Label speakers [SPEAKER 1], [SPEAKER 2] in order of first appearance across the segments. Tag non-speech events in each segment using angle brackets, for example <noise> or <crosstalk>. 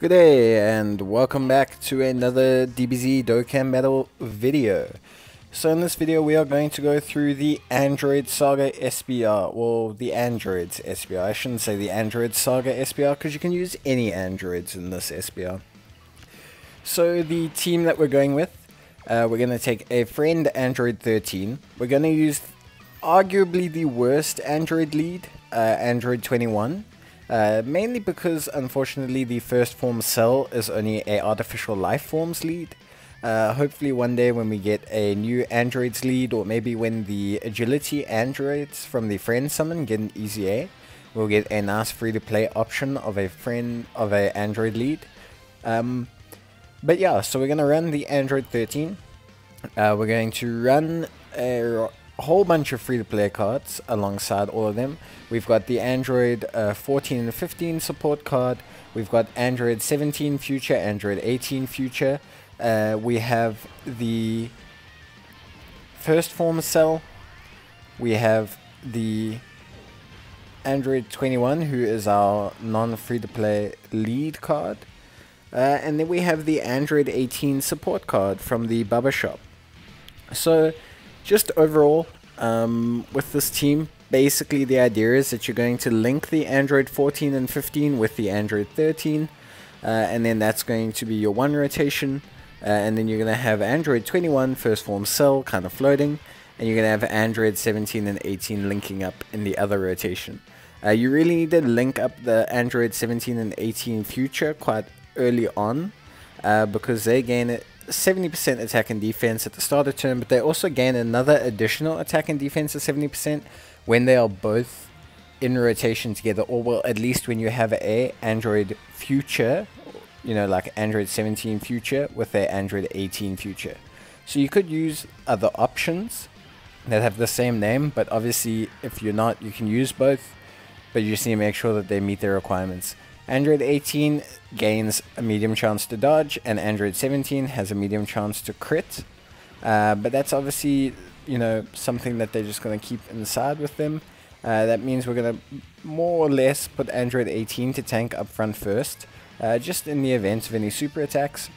[SPEAKER 1] Good day and welcome back to another DBZ Dokkan Battle video. So in this video we are going to go through the Android Saga SBR, well the Androids SBR, I shouldn't say the Android Saga SBR because you can use any Androids in this SBR. So the team that we're going with, uh, we're going to take a friend Android 13, we're going to use arguably the worst Android lead, uh, Android 21, uh, mainly because, unfortunately, the first form cell is only a artificial life forms lead. Uh, hopefully one day when we get a new androids lead or maybe when the agility androids from the friend summon get an EZA, we'll get a nice free to play option of a friend of a android lead. Um, but yeah, so we're going to run the android 13. Uh, we're going to run a a whole bunch of free-to-play cards alongside all of them. We've got the Android uh, 14 and 15 support card. We've got Android 17 Future, Android 18 Future. Uh, we have the first form cell. We have the Android 21, who is our non-free-to-play lead card. Uh, and then we have the Android 18 support card from the Baba Shop. So just overall, um, with this team, basically the idea is that you're going to link the Android 14 and 15 with the Android 13, uh, and then that's going to be your one rotation, uh, and then you're going to have Android 21 first form cell kind of floating, and you're going to have Android 17 and 18 linking up in the other rotation. Uh, you really need to link up the Android 17 and 18 future quite early on, uh, because they gain it 70% attack and defense at the start of turn, but they also gain another additional attack and defense of 70% when they are both in rotation together, or well, at least when you have a Android Future, you know, like Android 17 Future with their Android 18 Future. So you could use other options that have the same name, but obviously if you're not, you can use both, but you just need to make sure that they meet their requirements. Android 18 gains a medium chance to dodge, and Android 17 has a medium chance to crit. Uh, but that's obviously, you know, something that they're just going to keep inside with them. Uh, that means we're going to more or less put Android 18 to tank up front first, uh, just in the event of any super attacks.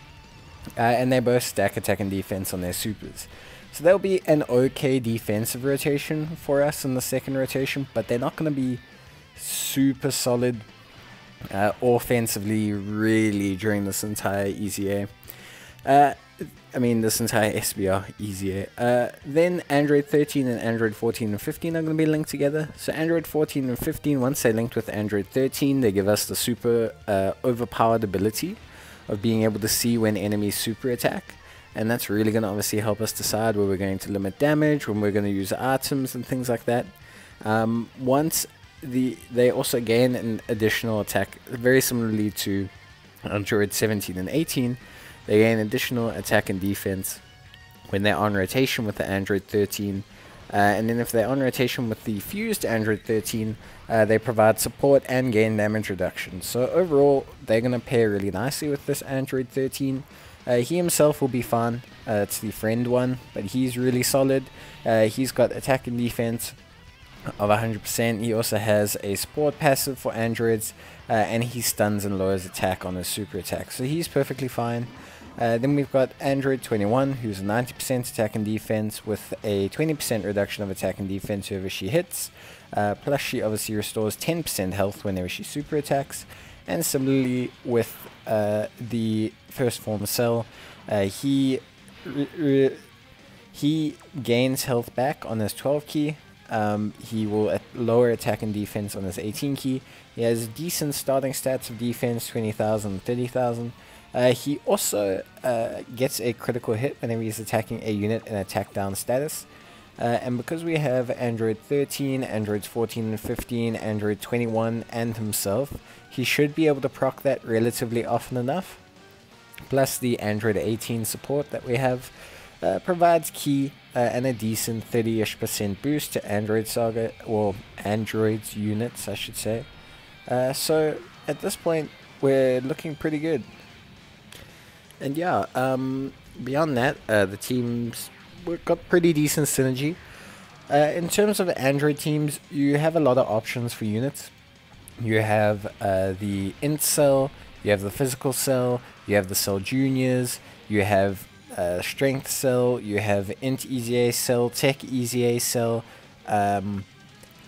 [SPEAKER 1] Uh, and they both stack attack and defense on their supers. So that'll be an okay defensive rotation for us in the second rotation, but they're not going to be super solid uh, offensively really during this entire EZA. Uh, I mean, this entire SBR EZA. Uh, then Android 13 and Android 14 and 15 are going to be linked together. So Android 14 and 15, once they're linked with Android 13, they give us the super uh, overpowered ability of being able to see when enemies super attack. And that's really going to obviously help us decide where we're going to limit damage, when we're going to use items and things like that. Um, once the they also gain an additional attack, very similarly to Android 17 and 18. They gain additional attack and defense when they're on rotation with the Android 13. Uh, and then if they're on rotation with the fused Android 13, uh, they provide support and gain damage reduction. So overall, they're going to pair really nicely with this Android 13. Uh, he himself will be fine. Uh, it's the friend one, but he's really solid. Uh, he's got attack and defense, of 100%. He also has a support passive for androids, uh, and he stuns and lowers attack on his super attack. So he's perfectly fine. Uh, then we've got Android 21, who's 90% attack and defense with a 20% reduction of attack and defense whenever she hits. Uh, plus, she obviously restores 10% health whenever she super attacks. And similarly with uh, the first form cell, uh, he he gains health back on his 12 ki, um, he will lower attack and defense on his 18 ki. He has decent starting stats of defense, 20,000, 30,000. Uh, he also uh, gets a critical hit whenever he's attacking a unit in attack down status. Uh, and because we have Android 13, Android 14 and 15, Android 21, and himself, he should be able to proc that relatively often enough. Plus the Android 18 support that we have uh, provides ki uh, and a decent 30-ish percent boost to Android Saga, or Android's units, I should say. Uh, so at this point, we're looking pretty good. And yeah, um, beyond that, uh, the teams we've got pretty decent synergy. Uh, in terms of Android teams, you have a lot of options for units. You have uh, the Incel, You have the physical cell, you have the cell juniors, you have uh, strength cell, you have int EZA cell, tech EZA cell, um,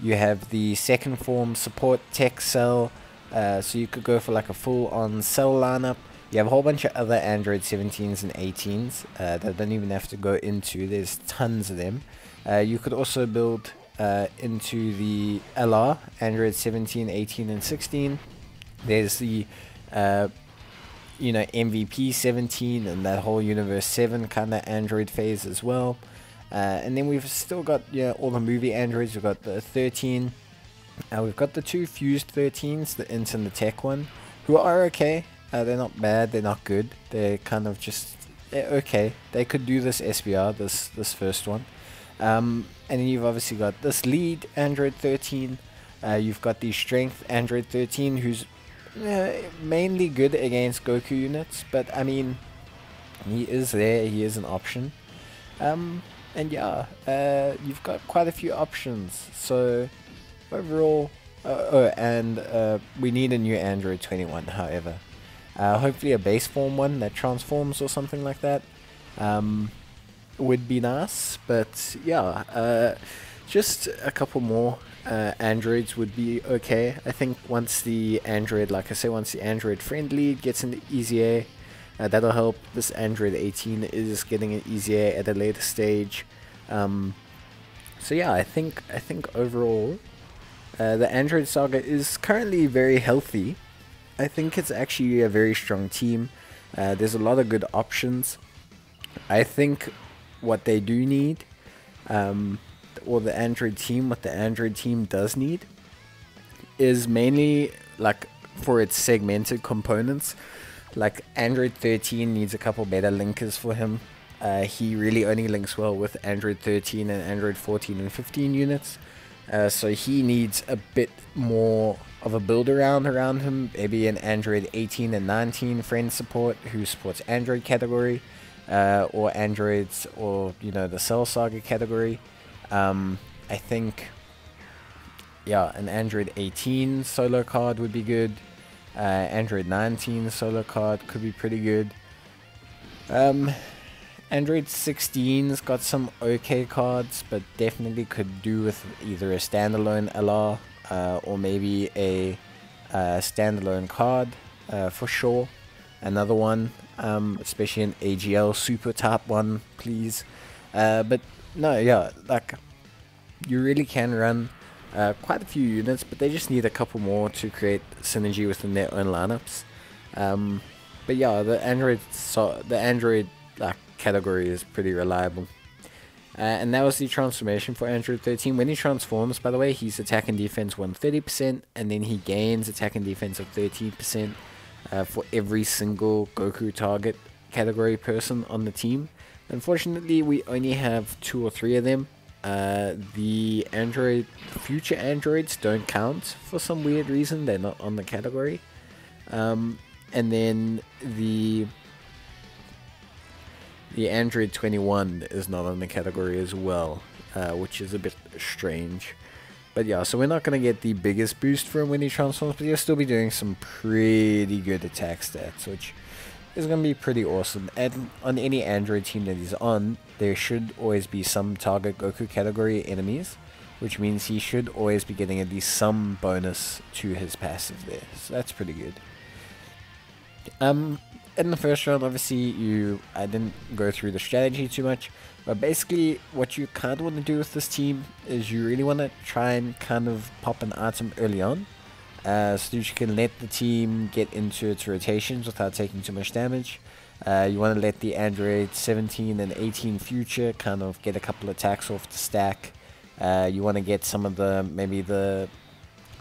[SPEAKER 1] you have the second form support tech cell, uh, so you could go for like a full on cell lineup. You have a whole bunch of other Android 17s and 18s uh, that don't even have to go into. There's tons of them. Uh, you could also build uh, into the LR, Android 17, 18, and 16. There's the uh, you know MVP 17 and that whole Universe 7 kind of Android phase as well. Uh, and then we've still got yeah all the movie Androids. We've got the 13. Uh, we've got the two fused 13s, the Int and the Tech one, who are okay. Uh, they're not bad. They're not good. They're kind of just they're okay. They could do this SBR, this this first one. Um, and then you've obviously got this lead Android 13. Uh, you've got the strength Android 13, who's uh, mainly good against Goku units, but I mean, he is there. He is an option. Um, and yeah, uh, you've got quite a few options. So overall, uh, oh, and uh, we need a new Android 21. However, uh, hopefully a base form one that transforms or something like that. Um, would be nice, but yeah, uh, just a couple more uh, Androids would be okay. I think once the Android, like I say, once the Android friendly gets into EZA, uh, that'll help. This Android 18 is getting an EZA at a later stage. Um, so yeah, I think I think overall, uh, the Android Saga is currently very healthy. I think it's actually a very strong team. Uh, there's a lot of good options. I think what they do need um, or the Android team, what the Android team does need is mainly like for its segmented components. Like Android 13 needs a couple better linkers for him. Uh, he really only links well with Android 13 and Android 14 and 15 units. Uh, so he needs a bit more of a build around around him. Maybe an Android 18 and 19 friend support who supports Android category, uh, or Androids, or you know the Cell Saga category. Um, I think, yeah, an Android 18 solo card would be good. Uh, Android 19 solo card could be pretty good. Um, Android 16's got some okay cards, but definitely could do with either a standalone LR uh, or maybe a uh, standalone card uh, for sure. Another one, um, especially an AGL super top one, please. Uh, but no, yeah, like you really can run uh, quite a few units, but they just need a couple more to create synergy within their own lineups. Um, but yeah, the Android so the Android like category is pretty reliable. Uh, and that was the transformation for Android 13. When he transforms, by the way, he's attack and defense 130%, and then he gains attack and defense of 13% uh, for every single Goku target category person on the team. Unfortunately, we only have two or three of them. Uh, the Android, future Androids don't count for some weird reason. They're not on the category. Um, and then the the Android 21 is not on the category as well, uh, which is a bit strange. But yeah, so we're not going to get the biggest boost from when he transforms, but you'll still be doing some pretty good attack stats, which is going to be pretty awesome. And on any Android team that he's on, there should always be some target Goku category enemies, which means he should always be getting at least some bonus to his passive there. So that's pretty good. Um, in the first round, obviously, you I didn't go through the strategy too much, but basically, what you kind of want to do with this team is you really want to try and kind of pop an item early on uh, so that you can let the team get into its rotations without taking too much damage. Uh, you want to let the Android 17 and 18 future kind of get a couple attacks off the stack. Uh, you want to get some of the, maybe the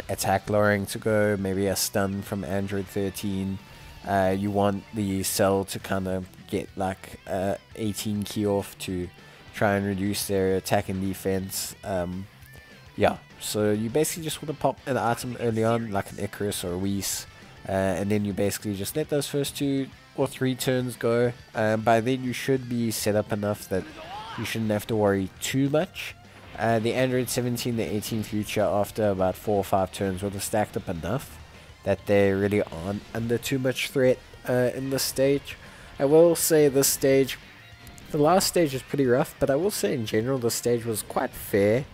[SPEAKER 1] attack lowering to go, maybe a stun from Android 13. Uh, you want the cell to kind of get like uh, 18 ki off to try and reduce their attack and defense. Um, yeah, so you basically just want to pop an item early on, like an Icarus or a Whis, uh, and then you basically just let those first two or three turns go. Um, by then you should be set up enough that you shouldn't have to worry too much. Uh, the Android 17, the 18 future, after about four or five turns, will have stacked up enough that they really aren't under too much threat uh, in this stage. I will say this stage, the last stage was pretty rough, but I will say in general the stage was quite fair.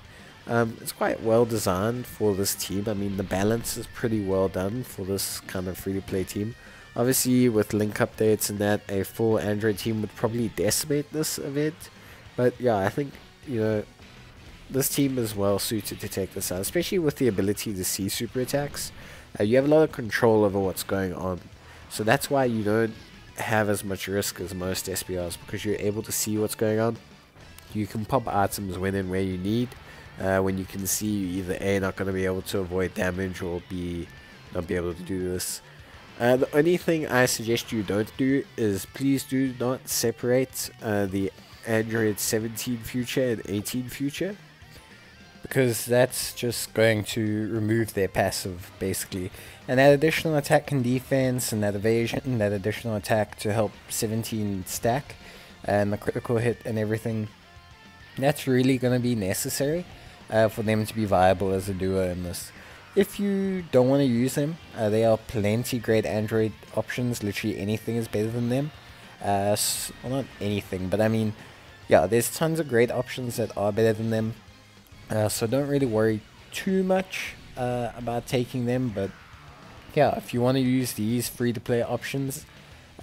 [SPEAKER 1] Um, it's quite well designed for this team. I mean, the balance is pretty well done for this kind of free-to-play team. Obviously, with link updates and that, a full Android team would probably decimate this event. But yeah, I think, you know, this team is well suited to take this out, especially with the ability to see super attacks. Uh, you have a lot of control over what's going on. So that's why you don't have as much risk as most SBRs, because you're able to see what's going on. You can pop items when and where you need. Uh, when you can see either A, not going to be able to avoid damage, or B, not be able to do this. Uh, the only thing I suggest you don't do is please do not separate uh, the Android 17 future and 18 future because that's just going to remove their passive basically and that additional attack and defense and that evasion and that additional attack to help 17 stack and the critical hit and everything that's really going to be necessary uh, for them to be viable as a duo in this if you don't want to use them, uh, there are plenty great Android options. Literally anything is better than them. Uh, well, not anything, but I mean, yeah, there's tons of great options that are better than them. Uh, so don't really worry too much uh, about taking them. But yeah, if you want to use these free-to-play options,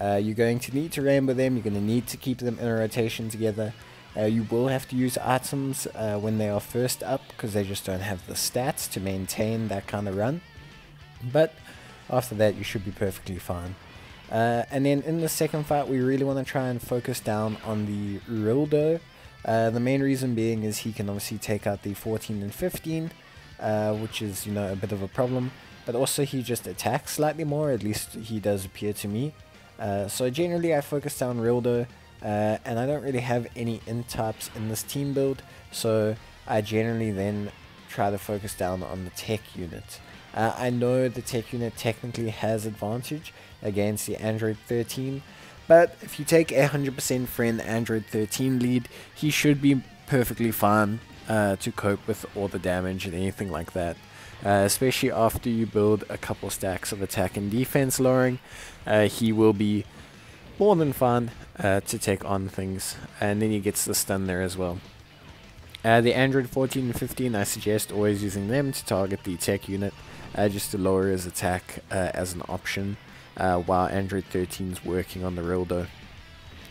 [SPEAKER 1] uh, you're going to need to ramble them. You're going to need to keep them in a rotation together. Uh, you will have to use items uh, when they are first up because they just don't have the stats to maintain that kind of run. But after that, you should be perfectly fine. Uh, and then in the second fight, we really want to try and focus down on the Rilldo. Uh, the main reason being is he can obviously take out the 14 and 15, uh, which is, you know, a bit of a problem. But also he just attacks slightly more, at least he does appear to me. Uh, so generally I focus down Rilldo. Uh, and I don't really have any int types in this team build, so I generally then try to focus down on the tech unit. Uh, I know the tech unit technically has advantage against the Android 13, but if you take a 100% friend Android 13 lead, he should be perfectly fine uh, to cope with all the damage and anything like that. Uh, especially after you build a couple stacks of attack and defense lowering, uh, he will be more than fun uh, to take on things. And then he gets the stun there as well. Uh, the Android 14 and 15, I suggest always using them to target the tech unit, uh, just to lower his attack uh, as an option, uh, while Android 13 is working on the Rilldo.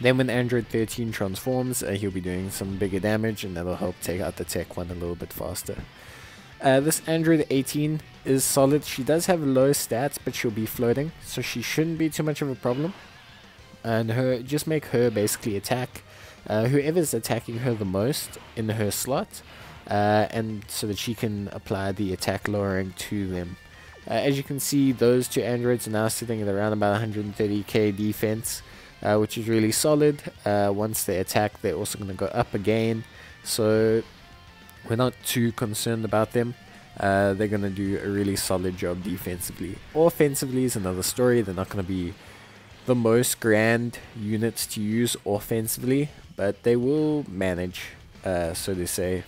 [SPEAKER 1] Then when Android 13 transforms, uh, he'll be doing some bigger damage, and that'll help take out the tech one a little bit faster. this Android 18 is solid. She does have low stats, but she'll be floating, so she shouldn't be too much of a problem and her just make her basically attack uh, whoever's attacking her the most in her slot uh, and so that she can apply the attack lowering to them. Uh, as you can see those two androids are now sitting at around about 130k defense uh, which is really solid. Uh, once they attack they're also going to go up again so we're not too concerned about them. Uh, they're going to do a really solid job defensively. Offensively is another story. They're not going to be the most grand units to use offensively, but they will manage, uh, so to say,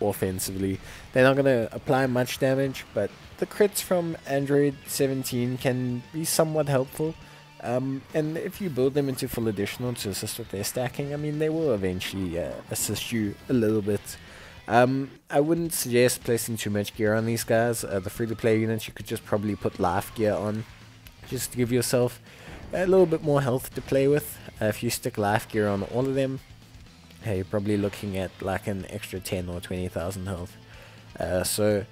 [SPEAKER 1] offensively. They're not going to apply much damage, but the crits from Android 17 can be somewhat helpful. Um, and if you build them into full additional to assist with their stacking, I mean, they will eventually uh, assist you a little bit. Um, I wouldn't suggest placing too much gear on these guys. Uh, the free-to-play units, you could just probably put life gear on, just to give yourself a little bit more health to play with. Uh, if you stick life gear on all of them, hey, you're probably looking at like an extra 10 or 20,000 health. Uh, so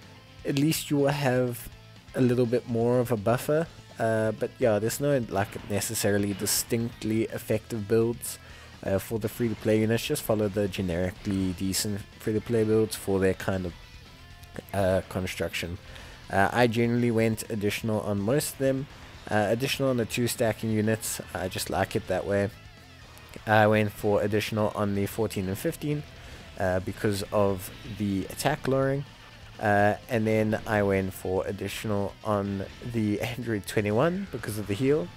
[SPEAKER 1] at least you will have a little bit more of a buffer. Uh, but yeah, there's no like necessarily distinctly effective builds uh, for the free-to-play units. Just follow the generically decent free-to-play builds for their kind of uh, construction. Uh, I generally went additional on most of them. Uh, additional on the two stacking units, I just like it that way. I went for additional on the 14 and 15 uh, because of the attack lowering. Uh, and then I went for additional on the Android 21 because of the heal.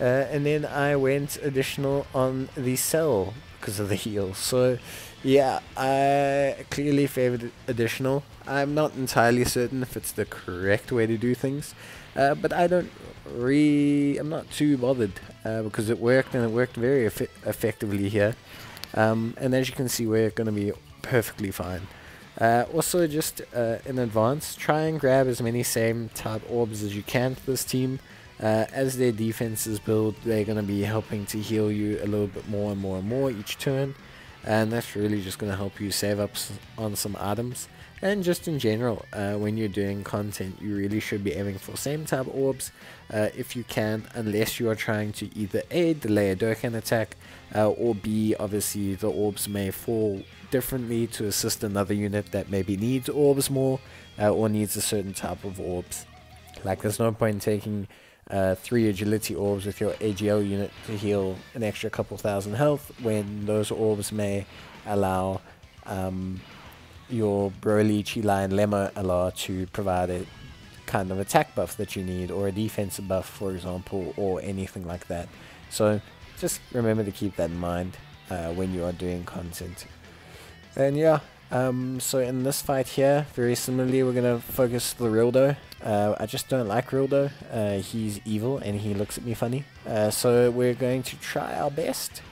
[SPEAKER 1] Uh, and then I went additional on the cell because of the heal. So yeah, I clearly favored additional. I'm not entirely certain if it's the correct way to do things. Uh, but I don't re I'm not too bothered uh, because it worked and it worked very eff effectively here. Um, and as you can see, we're going to be perfectly fine. Uh, also, just uh, in advance, try and grab as many same type orbs as you can for this team. Uh, as their defenses build, they're going to be helping to heal you a little bit more and more and more each turn. And that's really just going to help you save up on some items. And just in general, uh, when you're doing content, you really should be aiming for same type orbs uh, if you can, unless you are trying to either A, delay a Dokkan attack, uh, or B, obviously the orbs may fall differently to assist another unit that maybe needs orbs more, uh, or needs a certain type of orbs. Like there's no point in taking uh, three agility orbs with your AGL unit to heal an extra couple thousand health when those orbs may allow um, your Broly, Cheelai, and Lemo allow to provide a kind of attack buff that you need, or a defensive buff, for example, or anything like that. So just remember to keep that in mind uh, when you are doing content. And yeah, um, so in this fight here, very similarly, we're going to focus the Rilldo. Uh, I just don't like Rilldo. Uh, he's evil and he looks at me funny. Uh, so we're going to try our best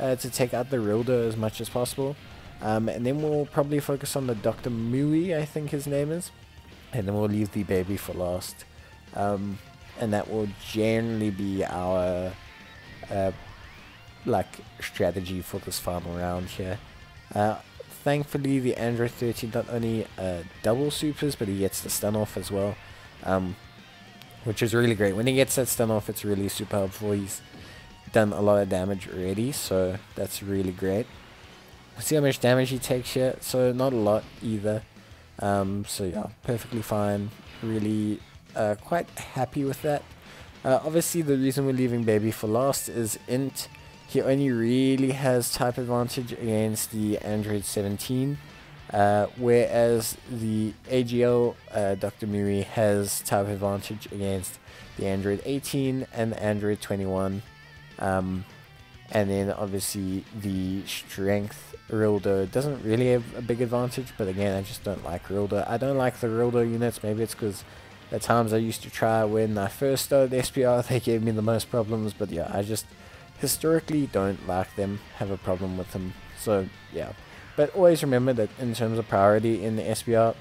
[SPEAKER 1] uh, to take out the Rilldo as much as possible. Um, and then we'll probably focus on the Dr. Myuu, I think his name is. And then we'll leave the baby for last. Um, and that will generally be our uh, like strategy for this final round here. Uh, thankfully, the Android 13 not only uh, double supers, but he gets the stun off as well. Um, which is really great. When he gets that stun off, it's really super helpful. He's done a lot of damage already, so that's really great see how much damage he takes here. So not a lot either. Um, so yeah, perfectly fine. Really uh, quite happy with that. Uh, obviously, the reason we're leaving Baby for last is Int. He only really has type advantage against the Android 17. Uh, whereas the AGL uh, Dr. Muri has type advantage against the Android 18 and the Android 21. Um, and then obviously the strength Rilldo doesn't really have a big advantage, but again, I just don't like Rilldo. I don't like the Rilldo units, maybe it's because at times I used to try when I first started SBR, <laughs> they gave me the most problems, but yeah, I just historically don't like them, have a problem with them, so yeah. But always remember that in terms of priority in the SBR,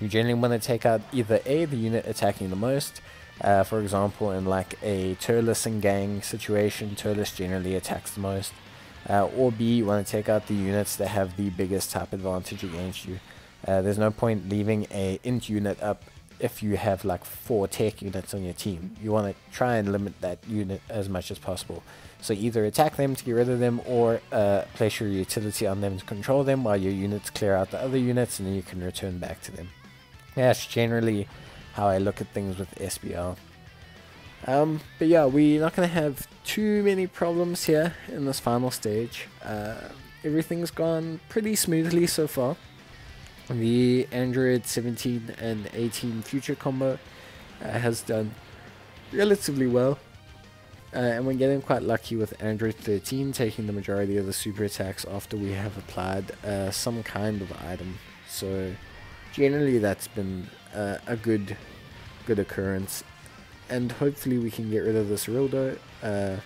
[SPEAKER 1] you generally want to take out either A, the unit attacking the most, uh, for example, in like a Turles and gang situation, Turles generally attacks the most. Uh, or B, you want to take out the units that have the biggest type advantage against you. Uh, there's no point leaving a int unit up if you have like four tech units on your team. You want to try and limit that unit as much as possible. So either attack them to get rid of them or uh, place your utility on them to control them while your units clear out the other units and then you can return back to them. That's generally how I look at things with SBR. Um, but yeah, we're not going to have too many problems here in this final stage. Uh, everything's gone pretty smoothly so far. The Android 17 and 18 future combo uh, has done relatively well. Uh, and we're getting quite lucky with Android 13 taking the majority of the super attacks after we have applied uh, some kind of item. So generally that's been uh, a good good occurrence and hopefully we can get rid of this Rilldo uh,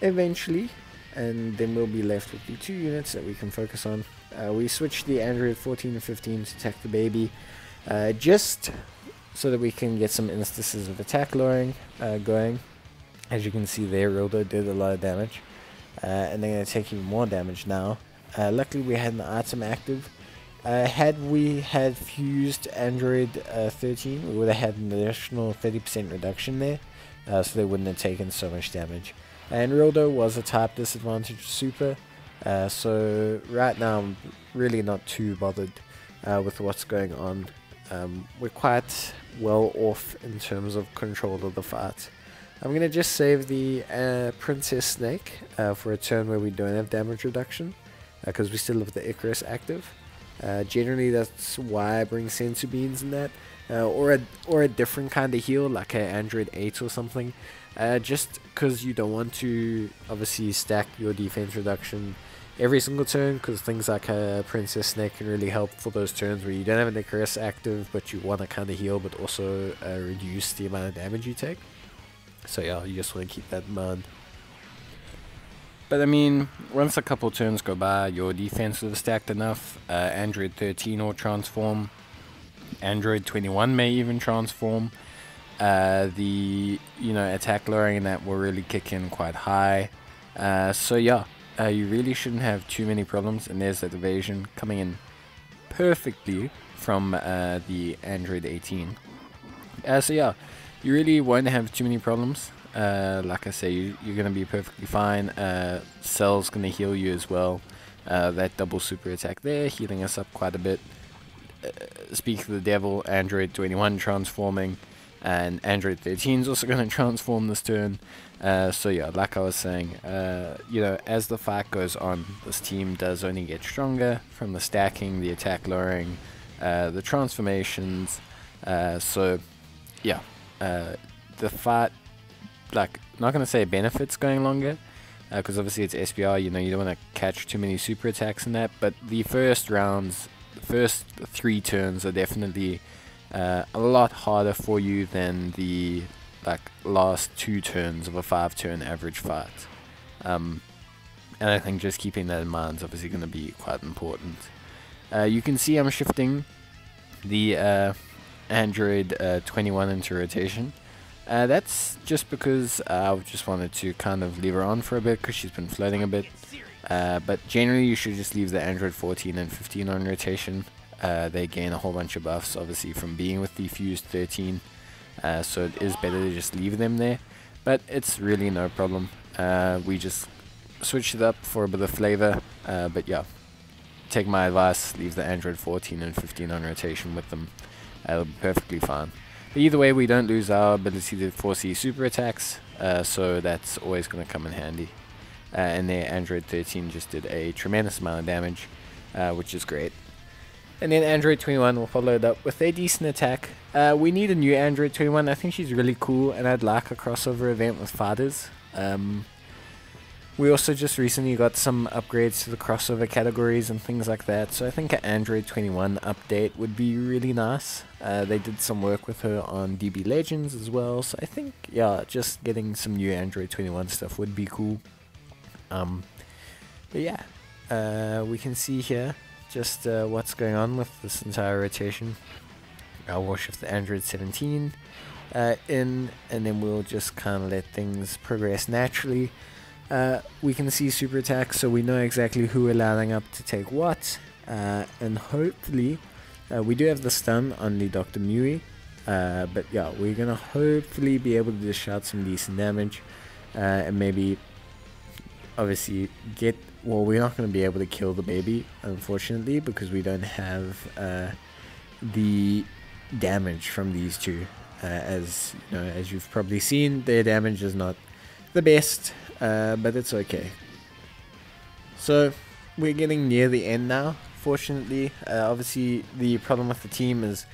[SPEAKER 1] eventually and then we'll be left with the two units that we can focus on. Uh, we switched the Android 14 and 15 to attack the baby uh, just so that we can get some instances of attack lowering uh, going. As you can see there, Rilldo did a lot of damage uh, and they're going to take even more damage now. Luckily we had an item active uh, had we had fused Android uh, 13, we would have had an additional 30% reduction there, uh, so they wouldn't have taken so much damage. And Rilldo was a type disadvantage super, uh, so right now I'm really not too bothered uh, with what's going on. Um, we're quite well off in terms of control of the fight. I'm going to just save the uh, Princess Snake for a turn where we don't have damage reduction, because we still have the Icarus active. Uh, generally, that's why I bring Senzu beans in that, uh, or a or a different kind of heal like an Android 8 or something. Uh, just because you don't want to obviously stack your defense reduction every single turn because things like uh, Princess Snake can really help for those turns where you don't have a Icarus active but you want to kind of heal but also uh, reduce the amount of damage you take. So yeah, you just want to keep that in mind. But I mean, once a couple turns go by, your defense is stacked enough. Uh, Android 13 will transform. Android 21 may even transform. Uh, the you know attack lowering that will really kick in quite high. Uh, so yeah, uh, you really shouldn't have too many problems. And there's that evasion coming in perfectly from uh, the Android 18. Uh, so yeah, you really won't have too many problems. Uh, like I say, you, are going to be perfectly fine. Uh, Cell's going to heal you as well. Uh, that double super attack there, healing us up quite a bit. Uh, speak of the devil, Android 21 transforming, and Android 13 is also <laughs> going to transform this turn. Uh, so yeah, like I was saying, uh, you know, as the fight goes on, this team does only get stronger from the stacking, the attack lowering, the transformations. So yeah, the fight like not gonna say benefits going longer because uh, obviously it's SBR. You know you don't want to catch too many super attacks in that. But the first rounds, the first three turns are definitely uh, a lot harder for you than the like last two turns of a five turn average fight. Um, and I think just keeping that in mind is obviously going to be quite important. Uh, you can see I'm shifting the uh, Android uh, 21 into rotation. Uh, that's just because uh, I just wanted to kind of leave her on for a bit because she's been floating a bit. Uh, but generally you should just leave the Android 14 and 15 on rotation. Uh, they gain a whole bunch of buffs obviously from being with the Fused 13. Uh, so it is better to just leave them there. But it's really no problem. Uh, we just switched it up for a bit of flavor. but yeah, take my advice, leave the Android 14 and 15 on rotation with them. it'll be perfectly fine. Either way, we don't lose our ability to foresee super attacks, uh, so that's always going to come in handy. Uh, and their Android 13 just did a tremendous amount of damage, uh, which is great. And then Android 21 will follow it up with a decent attack. Uh, we need a new Android 21. I think she's really cool, and I'd like a crossover event with Fathers. Um, we also just recently got some upgrades to the crossover categories and things like that, so I think an Android 21 update would be really nice. Uh, they did some work with her on DB Legends as well, so I think, yeah, just getting some new Android 21 stuff would be cool. Um, but yeah, uh, we can see here just uh, what's going on with this entire rotation. I'll wash the Android 17 uh, in, and then we'll just kind of let things progress naturally. Uh, we can see super attacks, so we know exactly who we're lining up to take what. Uh, and hopefully, uh, we do have the stun on the Dr. Myuu. Uh, but yeah, we're gonna hopefully be able to just shot some decent damage. Uh, and maybe, obviously, get. Well, we're not gonna be able to kill the baby, unfortunately, because we don't have the damage from these two. as you know, as you've probably seen, their damage is not the best uh, but it's okay. So we're getting near the end now. Fortunately, uh, obviously the problem with the team is,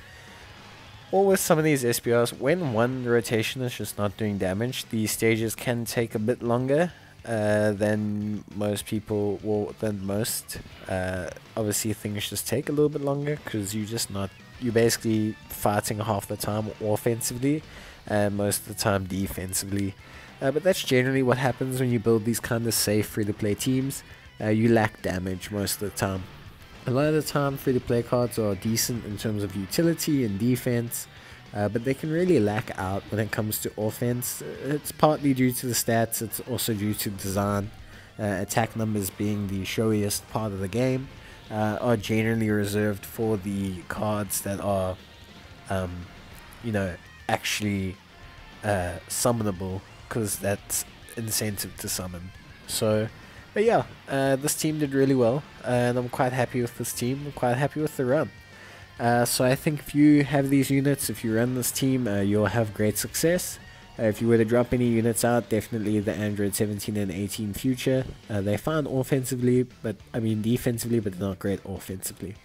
[SPEAKER 1] with some of these SBRs, when one rotation is just not doing damage, the stages can take a bit longer uh, than most people, well, than most. Uh, obviously, things just take a little bit longer because you're just not, you're basically fighting half the time offensively, and most of the time defensively. Uh, but that's generally what happens when you build these kind of safe free-to-play teams. Uh, you lack damage most of the time. A lot of the time, free-to-play cards are decent in terms of utility and defense, uh, but they can really lack out when it comes to offense. It's partly due to the stats, it's also due to design. Uh, attack numbers being the showiest part of the game uh, are generally reserved for the cards that are, um, you know, actually uh, summonable because that's incentive to summon. So, but yeah, uh, this team did really well, and I'm quite happy with this team. I'm quite happy with the run. Uh, so I think if you have these units, if you run this team, uh, you'll have great success. Uh, if you were to drop any units out, definitely the Android 17 and 18 future. Uh, they fine offensively, but I mean defensively, but they're not great offensively.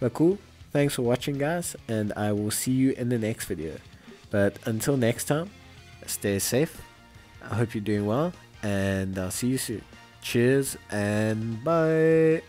[SPEAKER 1] But cool. Thanks for watching, guys, and I will see you in the next video. But until next time, stay safe I hope you're doing well, and I'll see you soon. Cheers and bye.